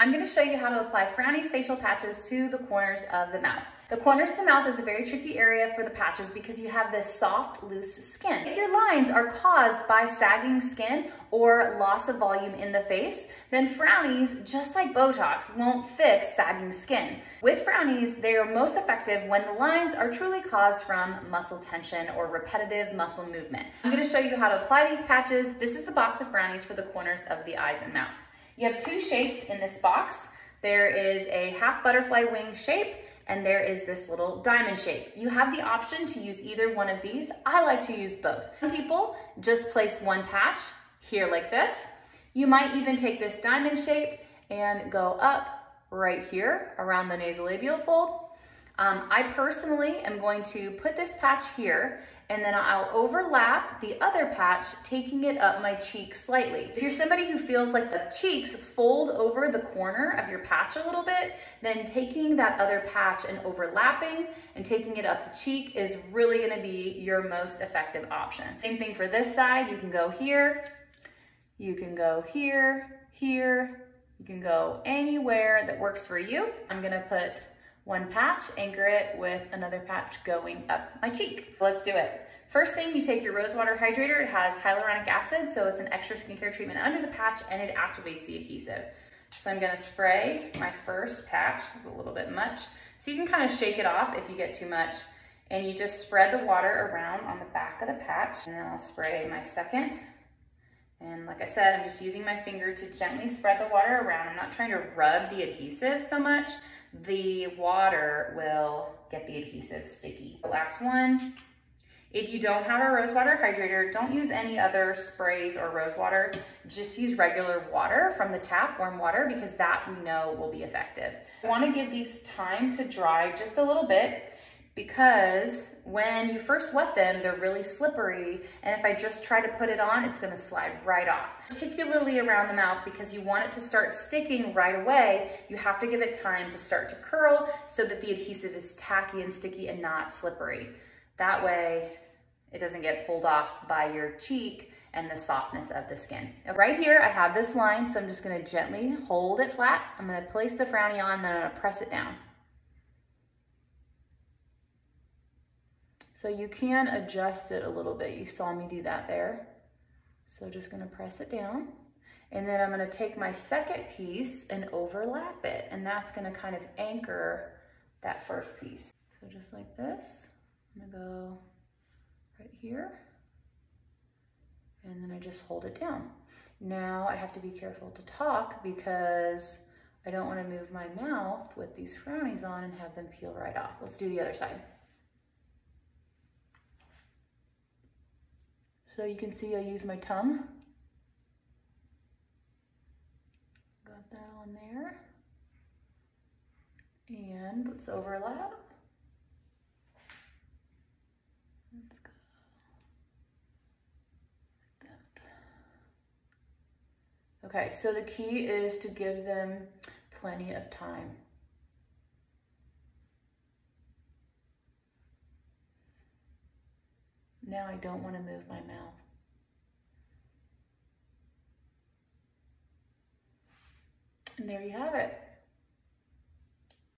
I'm gonna show you how to apply Frownies facial patches to the corners of the mouth. The corners of the mouth is a very tricky area for the patches because you have this soft, loose skin. If your lines are caused by sagging skin or loss of volume in the face, then Frownies, just like Botox, won't fix sagging skin. With Frownies, they are most effective when the lines are truly caused from muscle tension or repetitive muscle movement. I'm gonna show you how to apply these patches. This is the box of Frownies for the corners of the eyes and mouth. You have two shapes in this box. There is a half butterfly wing shape and there is this little diamond shape. You have the option to use either one of these. I like to use both. Some people just place one patch here like this. You might even take this diamond shape and go up right here around the nasolabial fold um, I personally am going to put this patch here and then I'll overlap the other patch, taking it up my cheek slightly. If you're somebody who feels like the cheeks fold over the corner of your patch a little bit, then taking that other patch and overlapping and taking it up the cheek is really gonna be your most effective option. Same thing for this side, you can go here, you can go here, here, you can go anywhere that works for you. I'm gonna put one patch, anchor it with another patch going up my cheek. Let's do it. First thing, you take your rose water hydrator. It has hyaluronic acid, so it's an extra skincare treatment under the patch and it activates the adhesive. So I'm gonna spray my first patch, it's a little bit much. So you can kind of shake it off if you get too much and you just spread the water around on the back of the patch. And then I'll spray my second. And like I said, I'm just using my finger to gently spread the water around. I'm not trying to rub the adhesive so much the water will get the adhesive sticky. The last one, if you don't have a rose water hydrator, don't use any other sprays or rose water. Just use regular water from the tap, warm water, because that we know will be effective. I wanna give these time to dry just a little bit because when you first wet them, they're really slippery. And if I just try to put it on, it's gonna slide right off. Particularly around the mouth because you want it to start sticking right away, you have to give it time to start to curl so that the adhesive is tacky and sticky and not slippery. That way, it doesn't get pulled off by your cheek and the softness of the skin. Right here, I have this line, so I'm just gonna gently hold it flat. I'm gonna place the frowny on, then I'm gonna press it down. So you can adjust it a little bit. You saw me do that there. So just gonna press it down. And then I'm gonna take my second piece and overlap it. And that's gonna kind of anchor that first piece. So just like this, I'm gonna go right here. And then I just hold it down. Now I have to be careful to talk because I don't wanna move my mouth with these frownies on and have them peel right off. Let's do the other side. So you can see I use my tongue. Got that on there. And let's overlap. Let's go Okay, so the key is to give them plenty of time. Now I don't want to move my mouth. And there you have it.